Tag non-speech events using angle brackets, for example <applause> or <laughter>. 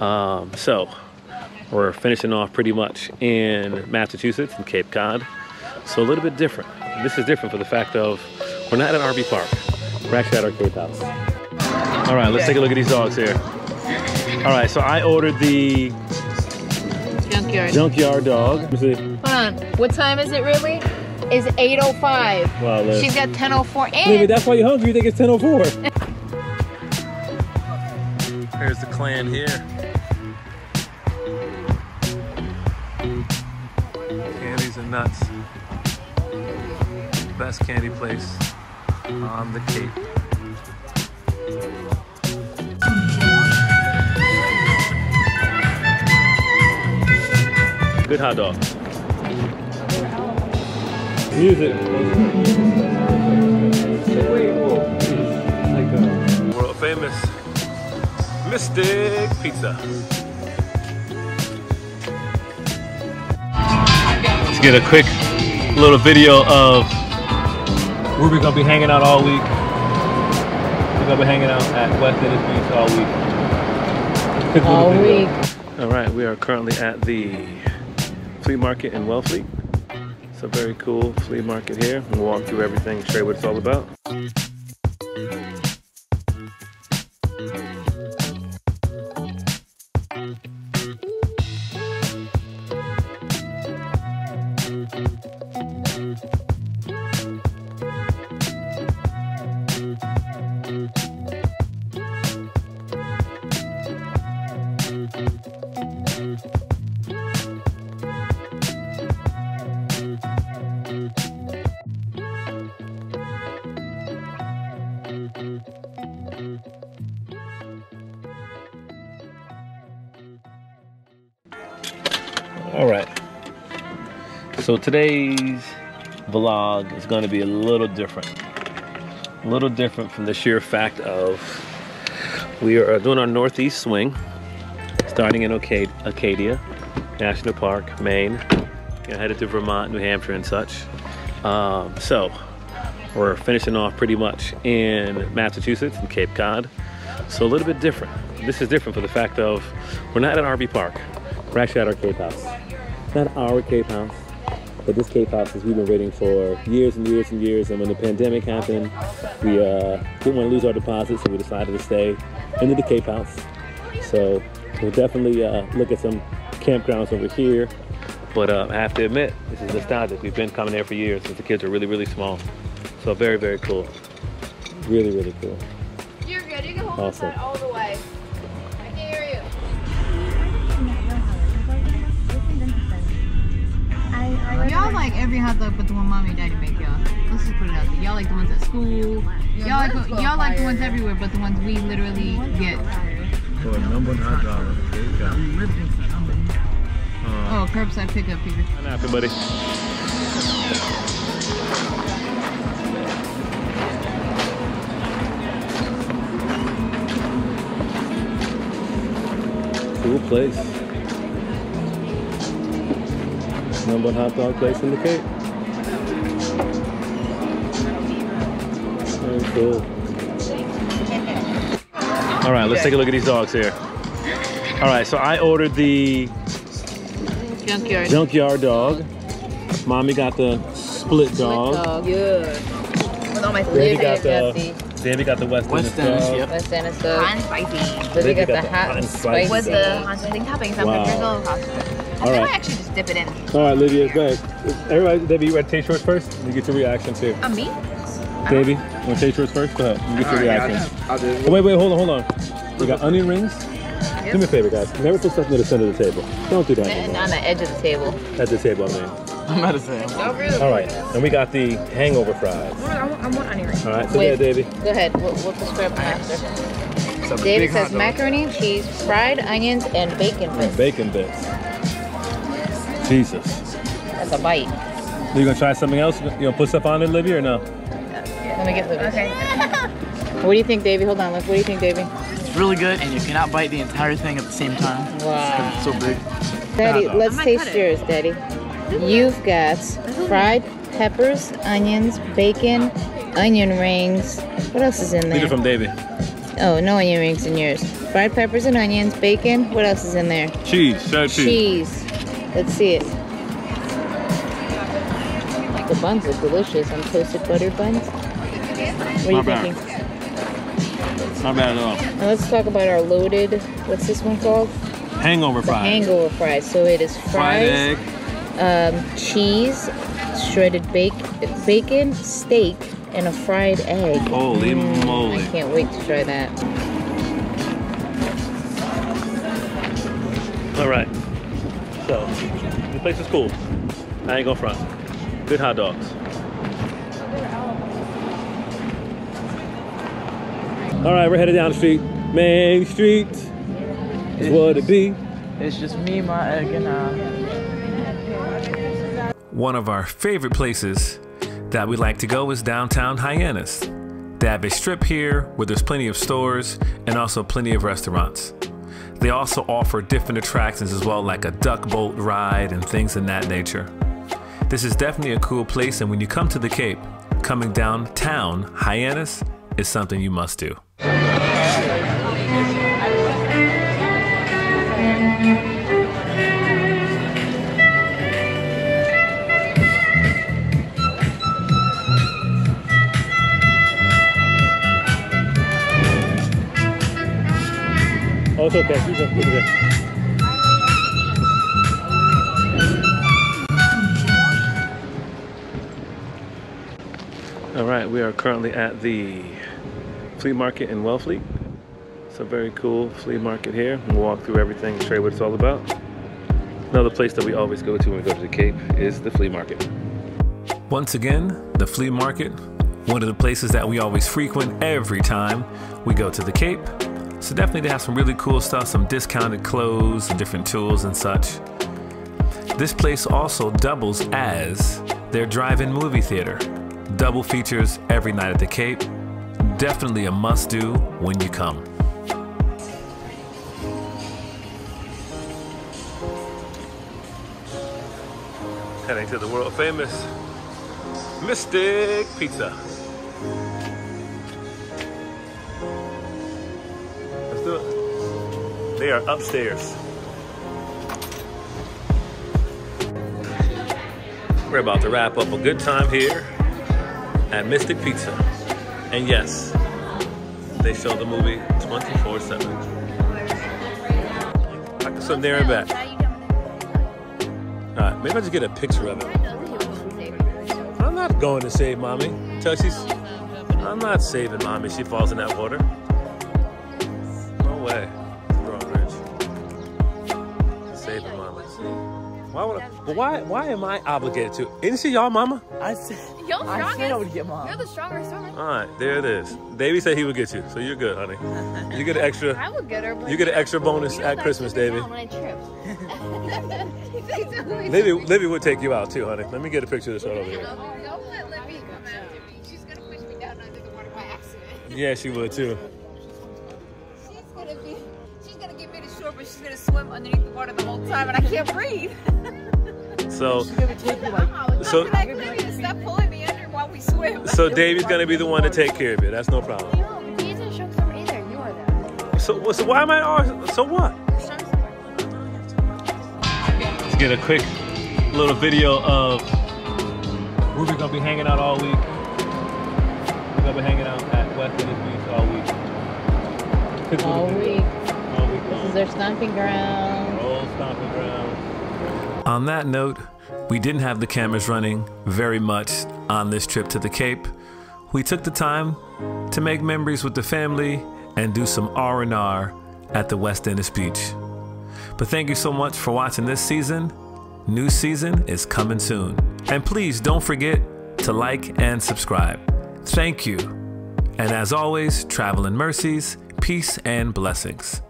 Um, so we're finishing off pretty much in Massachusetts in Cape Cod. So a little bit different. This is different for the fact of we're not at RV Park. We're actually at our Cape House. All right, let's take a look at these dogs here. All right, so I ordered the Junkyard. junkyard dog. Let me see. Hold on. What time is it really? Is 8.05. Wow, Liz. She's got 10.04 Maybe that's why you're hungry. You think it's 10:04. Here's the clan here. Nuts. Best candy place on the Cape. Good hot dog. Music. World famous Mystic Pizza. Let's get a quick little video of where we're gonna be hanging out all week. We're gonna be hanging out at West Dennis Beach all week. Quick all video. week. All right, we are currently at the flea market in Wellfleet. It's a very cool flea market here. We'll walk through everything, show you what it's all about. So today's vlog is going to be a little different. A little different from the sheer fact of we are doing our northeast swing, starting in Acad- Acadia National Park, Maine, and headed to Vermont, New Hampshire, and such. Um, so we're finishing off pretty much in Massachusetts in Cape Cod. So a little bit different. This is different for the fact of we're not at RV Park. We're actually at our Cape House. Not our Cape House, but this Cape House is we've been waiting for years and years and years. And when the pandemic happened, we uh, didn't want to lose our deposit, so we decided to stay into the Cape House. So we'll definitely uh, look at some campgrounds over here. But uh, I have to admit, this is nostalgic. We've been coming here for years since the kids are really, really small. So very, very cool. Really, really cool. You're good. You can hold Awesome. all the way. Y'all like every hot dog but the one mommy and daddy make y'all. Let's just put it out there. Y'all like the ones at school. Y'all like y'all like the ones everywhere but the ones we literally get. For a number one hot dog on the Cape Cod. Oh, curbside pickup here. What happened, buddy? Cool place. Number one hot dog place in the Cape. Very cool. All right, let's take a look at these dogs here. All right, so I ordered the Junkyard. junkyard dog. Mommy got the split dog. dog. Yeah. With all my Baby got got the. Davey got the West, West Indies Indies, dog. yep. West End stuff. Hot and spicy. Then Baby got the got the hot hot and and spicy. spicy. With the hot spicy toppings. I'm Wow. wow. Drizzle across. I think right. I actually just dip it in. All right, Lydia, go ahead. Everybody, Debbie, you ready to taste yours first? You get your reaction too. A me? Davey, you want to taste yours first? Go ahead. You get your reaction. I'll do Oh, wait, wait, hold on, hold on. We got onion rings. Do me a favor, guys. Never put stuff near the center of the table. Don't do that And anymore. on the edge of the table. At the table, I mean. I'm about to say. Oh, really? All right, and we got the hangover fries. I want, I want onion rings. All right, so Wait. yeah, Davey. Go ahead. We'll, we'll describe them after. So the David says macaroni and cheese, fried onions, and bacon bits. Bacon bits. Jesus. That's a bite. Are You gonna try something else? You gonna put stuff on it, Olivia, or no? Let me get the. Okay. what do you think, Davey? Hold on. Look. What do you think, Davey? It's really good, and you cannot bite the entire thing at the same time. Wow. It's so big. Daddy, dog. let's taste yours, Daddy. You've got fried peppers, onions, bacon, onion rings. What else is in These are there? from Davey. Oh, no onion rings in yours. fried peppers and onions, bacon. What else is in there? Cheese, shredded cheese. Cheese. Let's see it. The buns look delicious on toasted buttered buns. What are you Not bad. thinking? Not bad at all. Now let's talk about our loaded. What's this one called? Hangover The fries. hangover fries. So it is Fried fries, egg. um, cheese, shredded bacon, bacon, steak, and a fried egg. Holy moly. I can't wait to try that. All right. So, the place is cool. I ain't gonna front. Good hot dogs. All right, we're headed down the street. Main Street is what it be. It's just me, my egg, and I. One of our favorite places that we like to go is downtown Hyannis. They have a strip here where there's plenty of stores and also plenty of restaurants. They also offer different attractions as well, like a duck boat ride and things in that nature. This is definitely a cool place, and when you come to the Cape, coming downtown Hyannis is something you must do. Okay. You go. You go. All right, we are currently at the flea market in Wellfleet. It's a very cool flea market here. We'll walk through everything and show you what it's all about. Another place that we always go to when we go to the Cape is the flea market. Once again, the flea market, one of the places that we always frequent every time we go to the Cape. So definitely they have some really cool stuff, some discounted clothes and different tools and such. This place also doubles as their drive-in movie theater. Double features every night at the Cape. Definitely a must-do when you come. Heading to the world famous Mystic Pizza. They are upstairs. We're about to wrap up a good time here at Mystic Pizza. And yes, they show the movie 24 7. I can swim there and back. Alright, maybe I just get a picture of it. I'm not going to save mommy. Tell she's. I'm not saving mommy. She falls in that water. No way. Why would I, but why why am I obligated to? Isn't she y'all mama? I said, Y'all I said I would get mom. You're the strongest swimmer. All right, there it is. Davey said he would get you, so you're good, honey. You get an extra. I would get her. But You get an extra bonus You know at Christmas, shit Davey. down When I tripped. <laughs> <laughs> Libby, Libby would take you out too, honey. Let me get a picture of this right over here. Don't let Libby come after me. She's gonna push me down under the water by accident. Yeah, she would too. She's gonna be. She's gonna get me to shore, but she's gonna swim underneath the water the whole time, and I can't breathe. <laughs> So, She's gonna take you <laughs> like, So- so like Libby, stop pulling me under while we swim. so Davey's gonna be the one to take care of it. That's no problem. No, but he's a shark swimmer either. You are that. So, so why am I? al- So what? Let's get a quick little video of where we're gonna be hanging out all week. We're gonna be hanging out at West Dennis Beach all week. All week. Their stomping ground. Old stomping ground. On that note, we didn't have the cameras running very much on this trip to the Cape. We took the time to make memories with the family and do some R&R at the West Dennis Beach. But thank you so much for watching this season. New season is coming soon. And please don't forget to like and subscribe. Thank you. And as always, travel in mercies, peace, and blessings.